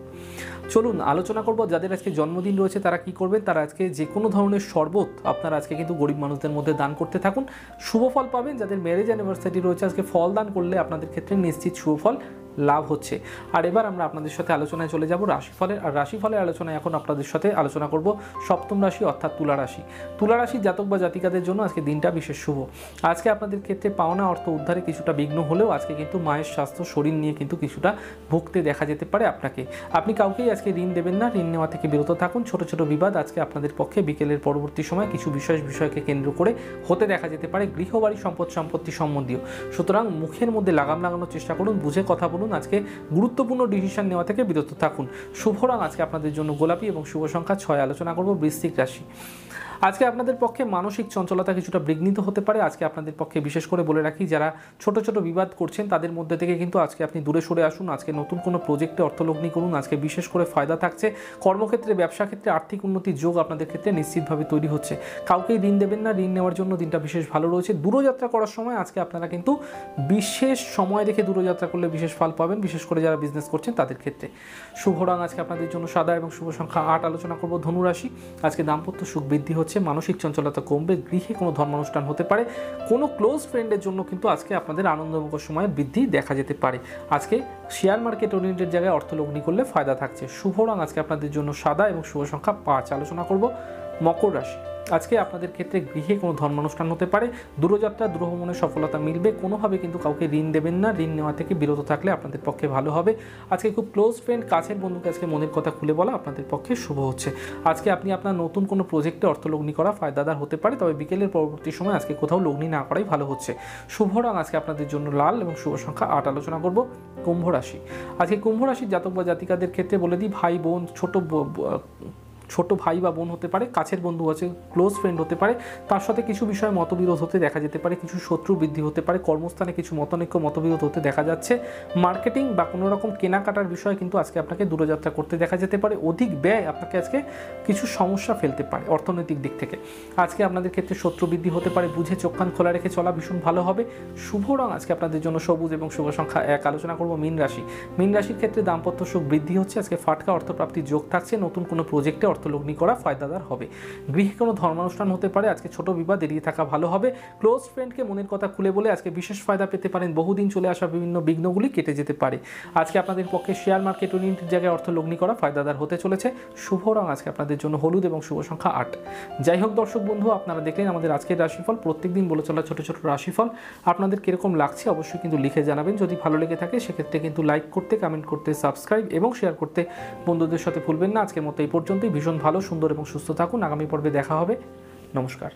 চলুন, আলোচনা করব যাদের আজকে জন্মদিন রয়েছে, তারা কি করবেন? তারা আজকে যে কোনো ধরনের শরবত আপনারা আজকে কিন্তু গরিব মানুষদের মধ্যে দান করতে থাকুন। শুভ ফল পাবেন যাদের ম্যারেজ অ্যানিভার্সারি রয়েছে, আজকে ফল দান করলে আপনাদের ক্ষেত্রে নিশ্চিত শুভ ফল লাভ হচ্ছে। আর এবার আমরা আপনাদের সাথে আলোচনায় চলে যাব রাশিফলের। আর রাশিফলের আলোচনায় এখন আপনাদের সাথে আলোচনা করব সপ্তম রাশি অর্থাৎ তুলা রাশি। তুলা রাশির জাতক বা জাতিকাদের জন্য আজকে দিনটা বিশেষ শুভ। আজকে আপনাদের ক্ষেত্রে পাওনা, অর্থ উদ্ধারে কিছুটা বিঘ্ন হলেও আজকে কিন্তু মায়ের স্বাস্থ্য, শরীর নিয়ে কিন্তু কিছুটা ভুগতে দেখা যেতে পারে আপনাকে। আপনি কাউকেই আজকে ঋণ দেবেন না, ঋণ নেওয়া থেকে বিরত থাকুন। ছোট ছোট বিবাদ আজকে আপনাদের পক্ষে বিকেলের পরবর্তী সময় কিছু বিশেষ বিষয়কে কেন্দ্র করে হতে দেখা যেতে পারে। গৃহবাড়ি সম্পদ, সম্পত্তি সম্বন্ধীয়। সুতরাং মুখের মধ্যে লাগাম লাগানোর চেষ্টা করুন, বুঝে কথা বলুন আজকে গুরুত্বপূর্ণ ডিসিশন নেওয়া থেকে বিরত থাকুন। শুভ রং আজকে আপনাদের জন্য গোলাপি এবং শুভ সংখ্যা ছয়। আলোচনা করব বৃশ্চিক রাশি। আজকে আপনাদের পক্ষে মানসিক চঞ্চলতা কিছুটা বিঘ্নিত হতে পারে। আজকে আপনাদের পক্ষে বিশেষ করে বলে রাখি, যারা ছোট ছোট বিবাদ করছেন, তাদের মধ্যে থেকে কিন্তু আজকে আপনি দূরে সরে আসুন। আজকে নতুন কোনো প্রজেক্টে অর্থলগ্নি করুন। আজকে বিশেষ করে ফায়দা থাকছে। কর্মক্ষেত্রে, ব্যবসা ক্ষেত্রে আর্থিক উন্নতির যোগ আপনাদের ক্ষেত্রে নিশ্চিতভাবে তৈরি হচ্ছে। কাউকেই ঋণ দেবেন না। ঋণ নেওয়ার জন্য দিনটা বিশেষ ভালো রয়েছে। দূরযাত্রা করার সময় আজকে আপনারা কিন্তু বিশেষ সময় রেখে দূরযাত্রা করলে বিশেষ ফল পাবেন। বিশেষ করে যারা বিজনেস করছেন, তাদের ক্ষেত্রে। শুভ রং আজকে আপনাদের জন্য সাদা এবং শুভ সংখ্যা আট আলোচনা করব। ধনুরাশি, আজকে দাম্পত্য সুখ বৃদ্ধি হচ্ছে। মানসিক চঞ্চলতা কমবে, গৃহে কোনো ধর্মানুষ্ঠান হতে পারে, কোনো ক্লোজ ফ্রেন্ডের জন্য কিন্তু আজকে আপনাদের আনন্দমুখর সময়ের বৃদ্ধি দেখা যেতে পারে। আজকে শেয়ার মার্কেট ওরিয়েন্টেড জায়গায় অর্থলগ্নি করলে ফায়দা থাকছে। শুভ রং আজকে আপনাদের জন্য সাদা এবং শুভ সংখ্যা পাঁচ। আলোচনা করব মকর রাশি। আজকে আপনাদের ক্ষেত্রে গৃহে কোনো ধর্মানুষ্ঠান হতে পারে, দূরযাত্রা দূরভ্রমণের সফলতা মিলবে, কোনোভাবে কিন্তু কাউকে ঋণ দেবেন না, ঋণ নেওয়া থেকে বিরত থাকলে আপনাদের পক্ষে ভালো হবে। আজকে খুব ক্লোজ ফ্রেন্ড কাছের বন্ধুকে আজকে মনের কথা খুলে বলা আপনাদের পক্ষে শুভ হচ্ছে। আজকে আপনি আপনার নতুন কোনো প্রজেক্টে অর্থলগ্নি করা ফায়দাদার হতে পারে, তবে বিকেলের পরবর্তী সময় আজকে কোথাও লগ্নি না করাই ভালো হচ্ছে। শুভ রং আজকে আপনাদের জন্য লাল এবং শুভ সংখ্যা আট আলোচনা করব, কুম্ভ রাশি। আজকে কুম্ভ রাশির জাতক বা জাতিকাদের ক্ষেত্রে বলে দিই, ভাই, বোন, ছোট ছোট ভাই বা বোন হতে পারে, কাছের বন্ধু আছে ক্লোজ ফ্রেন্ড হতে পারে, তার সাথে কিছু বিষয়ে মতবিরোধ হতে দেখা যেতে পারে, কিছু শত্রু বৃদ্ধি হতে পারে, কর্মস্থানে কিছু মতানৈক্য মতবিরোধ হতে দেখা যাচ্ছে। মার্কেটিং বা কোনো রকম কেনাকাটার বিষয়ে কিন্তু আজকে আপনাকে দূরযাত্রা করতে দেখা যেতে পারে, অধিক ব্যয় আপনাকে আজকে কিছু সমস্যা ফেলতে পারে অর্থনৈতিক দিক থেকে। আজকে আপনাদের ক্ষেত্রে শত্রু বৃদ্ধি হতে পারে, বুঝে চোখ কান খোলা রেখে চলা ভীষণ ভালো হবে। শুভ রং আজকে আপনাদের জন্য সবুজ এবং শুভ সংখ্যা এক। আলোচনা করব মীন রাশি। মীন রাশির ক্ষেত্রে দাম্পত্য সুখ বৃদ্ধি হচ্ছে, আজকে ফাটকা অর্থপ্রাপ্তির যোগ থাকছে, নতুন কোনো প্রজেক্টে অর্থলগ্নি করা ফায়দাদার হবে। গৃহে কোনো ধর্মানুষ্ঠান হতে পারে, আজকে ছোট বিবাদ, এড়িয়ে থাকা ভালো হবে। ক্লোজ ফ্রেন্ডকে মনের কথা খুলে বলে আজকে বিশেষ ফায়দা পেতে পারেন। বহুদিন চলে আসা বিভিন্ন বিঘ্নগুলি কেটে যেতে পারে। আজকে আপনাদের পক্ষে শেয়ার মার্কেট ওরিয়েন্টেড জায়গায় অর্থ লগ্নি করা ফায়দাদার হতে চলেছে। শুভ রং আজকে আপনাদের জন্য হলুদ এবং শুভ সংখ্যা আট। যাই হোক দর্শক বন্ধু, আপনারা দেখলেন আমাদের আজকের রাশিফল। প্রত্যেকদিন বলে চলা ছোট ছোট রাশিফল। আপনাদের কীরকম লাগছে অবশ্যই কিন্তু লিখে জানাবেন। যদি ভালো লেগে থাকে, সেক্ষেত্রে কিন্তু লাইক করতে কমেন্ট করতে সাবস্ক্রাইব এবং শেয়ার করতে বন্ধুদের সাথে ভুলবেন না। আজকের মতো এই পর্যন্তই। ভীষণ ভালো সুন্দর এবং সুস্থ থাকুন। আগামী পর্বে দেখা হবে। নমস্কার।